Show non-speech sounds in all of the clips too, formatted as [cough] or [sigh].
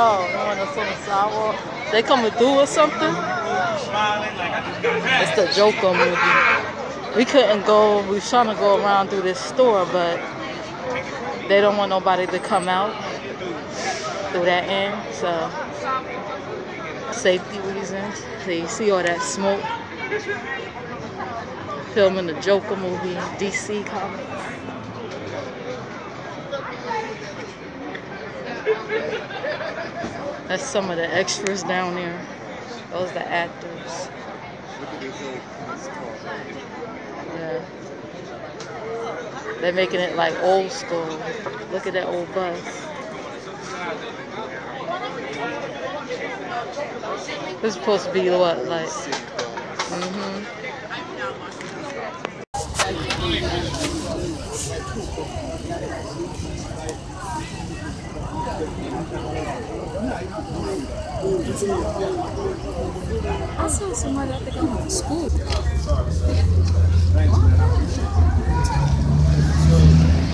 Oh, the one that's on the sidewalk. They coming through or something? It's the Joker movie. We couldn't go. We was trying to go around through this store, but they don't want nobody to come out through that end. So safety reasons. So you see all that smoke. Filming the Joker movie, DC Comics. That's some of the extras down there. Those are the actors. Yeah. They're making it like old school. Look at that old bus. This is supposed to be what, like? Mm-hmm. I saw somebody I think I to school with.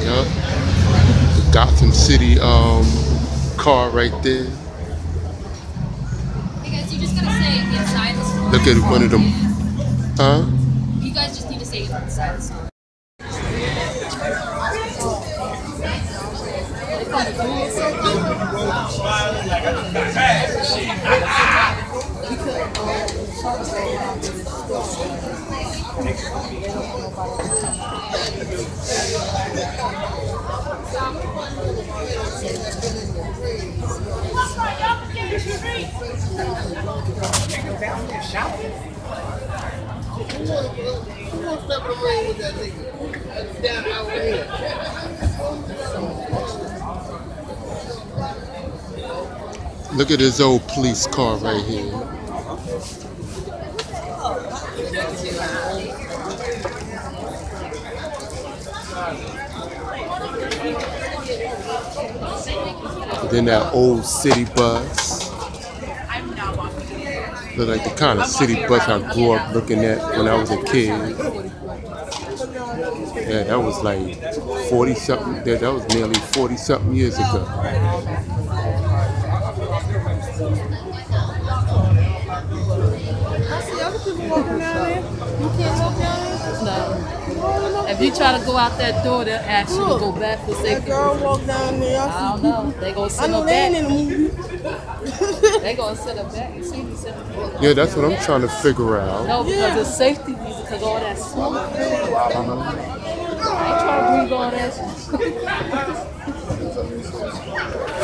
Yup. The Gotham City um car right there. Hey guys, you just gotta say inside the store. Look at one of them. Huh? You guys just need to say inside the store. Who wants to step in the ring with that nigga? That's down out here. Look at this old police car right here. Then that old city bus. Look like the kind of city bus I grew up looking at when I was a kid. Yeah, that was like 40 something, that that was nearly 40 something years ago. I see other people walking down there. You can't walk down there. No. If you try to go out that door, they'll ask you to Look, go back for That safety. girl walked down there. I I don't know. They gonna I send know her they ain't back. in the movie. They gonna send her back. You see me send her back. Yeah, that's what I'm trying to figure out. No, because Yeah. it's safety reasons, because all that smoke. I ain't trying to breathe all that. [laughs] [laughs]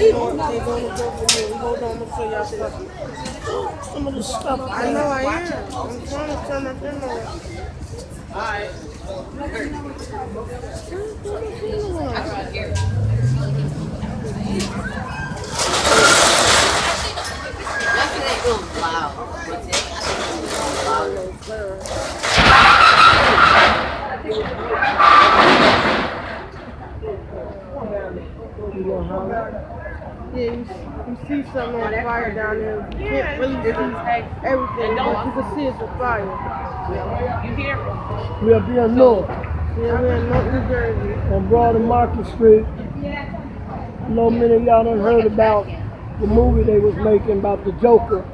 Up there. Gonna go for me. Hold y'all stuff. Some of the stuff. I know I am. I'm trying to turn that thing on. Yeah, you, you see something on fire down there. You can't really see everything, but you can see it's a fire. you We up here in Newark Yeah, we're in Newark New Jersey. on Broad and Market Street. I know many of y'all done heard about the movie they was making about the Joker.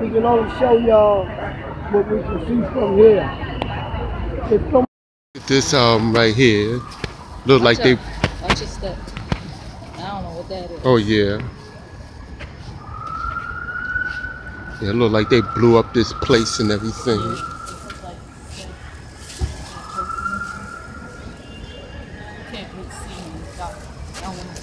We can only show y'all what we can see from here. It's from This um right here look like they Watch your step. I don't know what that is. oh yeah. Yeah, it look like they blew up this place and everything. can't really see in the dark. I don't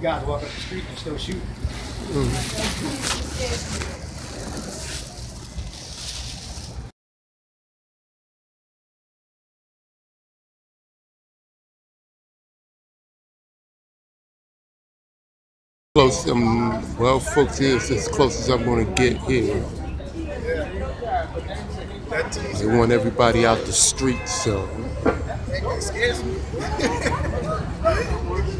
You guys walk up the street and still shoot. Close, um, well, folks, here's as close as I'm gonna get here. They want everybody out the streets, so [laughs]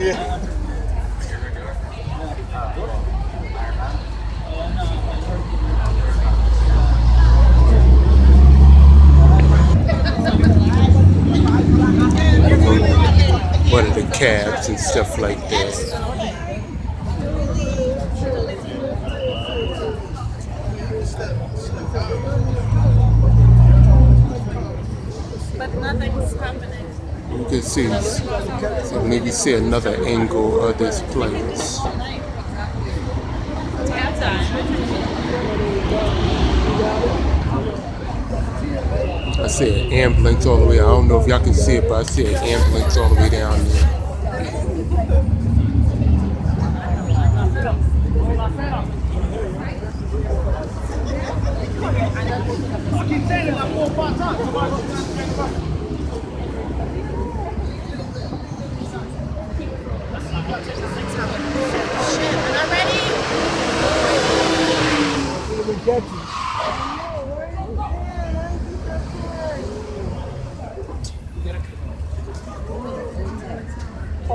one of the cabs and stuff like that. But nothing's happening. You can see, so maybe see another angle of this place. I see an ambulance all the way. I don't know if y'all can see it, but I see an ambulance all the way down there. We get you.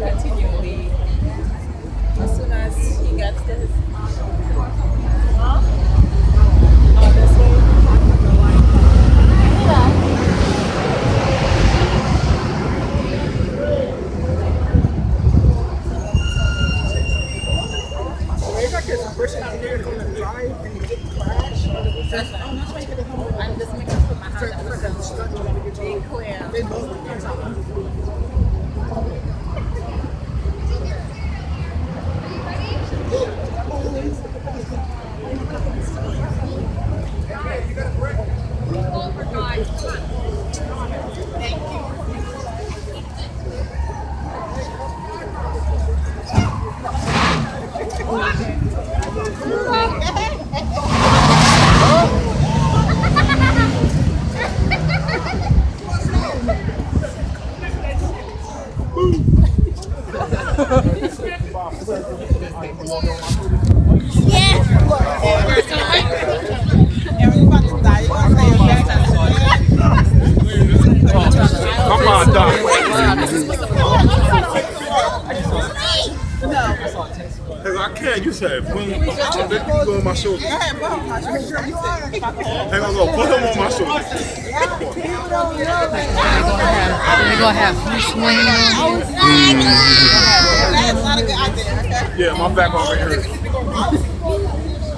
Continually. As soon as he gets this. Maybe I get some person out here going to drive and you get crash. I'm just making sure my hand Be clear. They both get something. Come [laughs] Cause I can't. You said, boom. Let you go on my shoulder. Hang on, go. Put him on my shoulder. We're gonna have free swing. Oh That's not a good idea. Yeah, my back over here.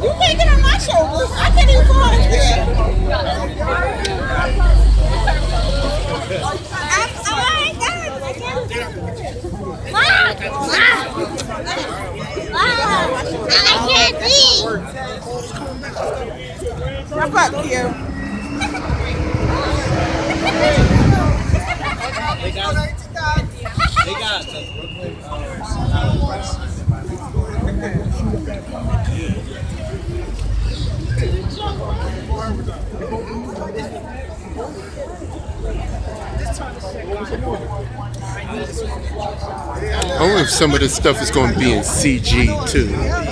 You can't get on my shoulders. I can't even go on there. I'm, I ain't got it. I can't. I can't see. Wrap up. I wonder if some of this stuff is going to be in CG too.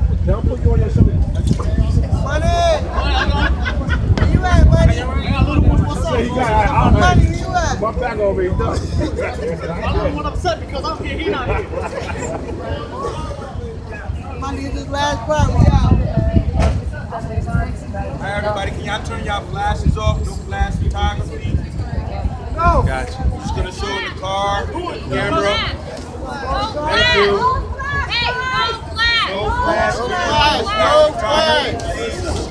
My back over here. [laughs] I'm upset because I'm here, he not here. Money is his last part. We out. Hey, everybody, can y'all turn y'all flashes off? No flash photography. No. Gotcha. Just gonna show the car, camera. Thank you. Hey, no flag. No flash. No flash.